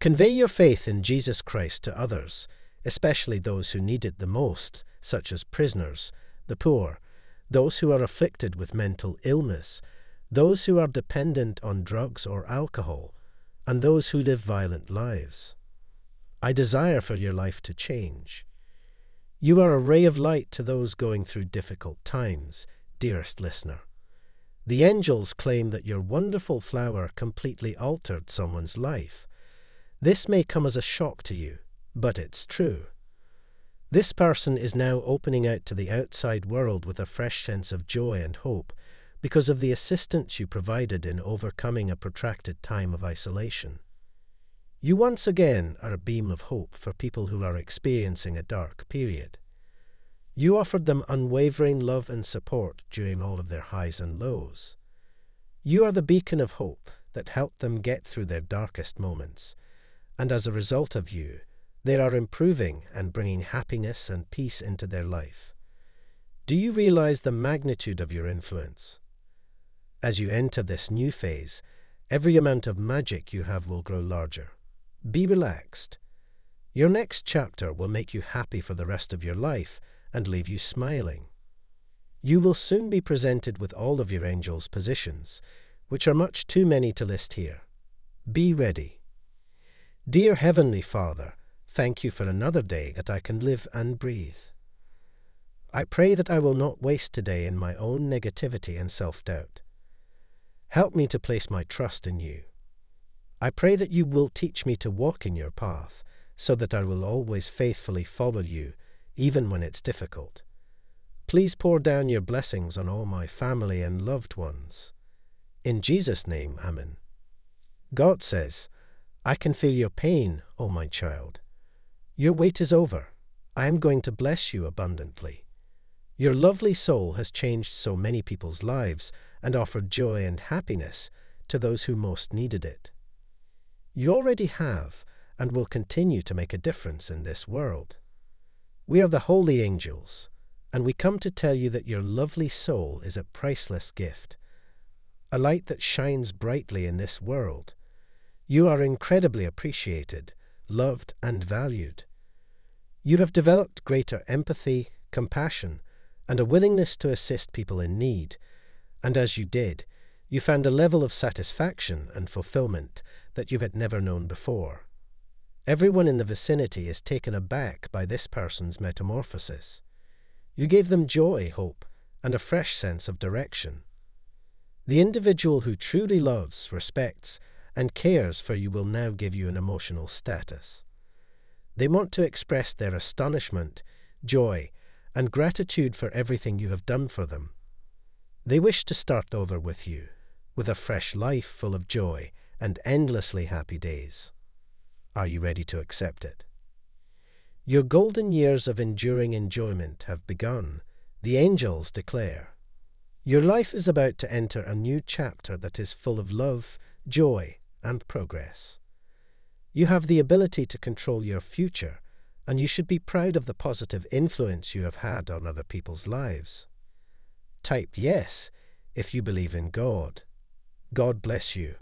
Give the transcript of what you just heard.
Convey your faith in Jesus Christ to others, especially those who need it the most, such as prisoners, the poor, those who are afflicted with mental illness, those who are dependent on drugs or alcohol, and those who live violent lives. I desire for your life to change. You are a ray of light to those going through difficult times, dearest listener. The angels claim that your wonderful flower completely altered someone's life. This may come as a shock to you, but it's true. This person is now opening out to the outside world with a fresh sense of joy and hope because of the assistance you provided in overcoming a protracted time of isolation. You once again are a beam of hope for people who are experiencing a dark period. You offered them unwavering love and support during all of their highs and lows. You are the beacon of hope that helped them get through their darkest moments, and as a result of you, they are improving and bringing happiness and peace into their life. Do you realize the magnitude of your influence? As you enter this new phase, every amount of magic you have will grow larger. Be relaxed. Your next chapter will make you happy for the rest of your life and leave you smiling. You will soon be presented with all of your angels' positions, which are much too many to list here. Be ready. Dear Heavenly Father, thank you for another day that I can live and breathe. I pray that I will not waste today in my own negativity and self doubt. Help me to place my trust in you. I pray that you will teach me to walk in your path, so that I will always faithfully follow you even when it's difficult. Please pour down your blessings on all my family and loved ones. In Jesus' name, Amen. God says, I can feel your pain, O my child. Your wait is over. I am going to bless you abundantly. Your lovely soul has changed so many people's lives and offered joy and happiness to those who most needed it. You already have and will continue to make a difference in this world. We are the holy angels, and we come to tell you that your lovely soul is a priceless gift, a light that shines brightly in this world. You are incredibly appreciated, loved, and valued. You have developed greater empathy, compassion, and a willingness to assist people in need, and as you did, you found a level of satisfaction and fulfillment that you had never known before. Everyone in the vicinity is taken aback by this person's metamorphosis. You gave them joy, hope, and a fresh sense of direction. The individual who truly loves, respects, and cares for you will now give you an emotional status. They want to express their astonishment, joy, and gratitude for everything you have done for them. They wish to start over with you, with a fresh life full of joy and endlessly happy days. Are you ready to accept it? Your golden years of enduring enjoyment have begun, the angels declare. Your life is about to enter a new chapter that is full of love, joy, and progress. You have the ability to control your future, and you should be proud of the positive influence you have had on other people's lives. Type yes if you believe in God. God bless you.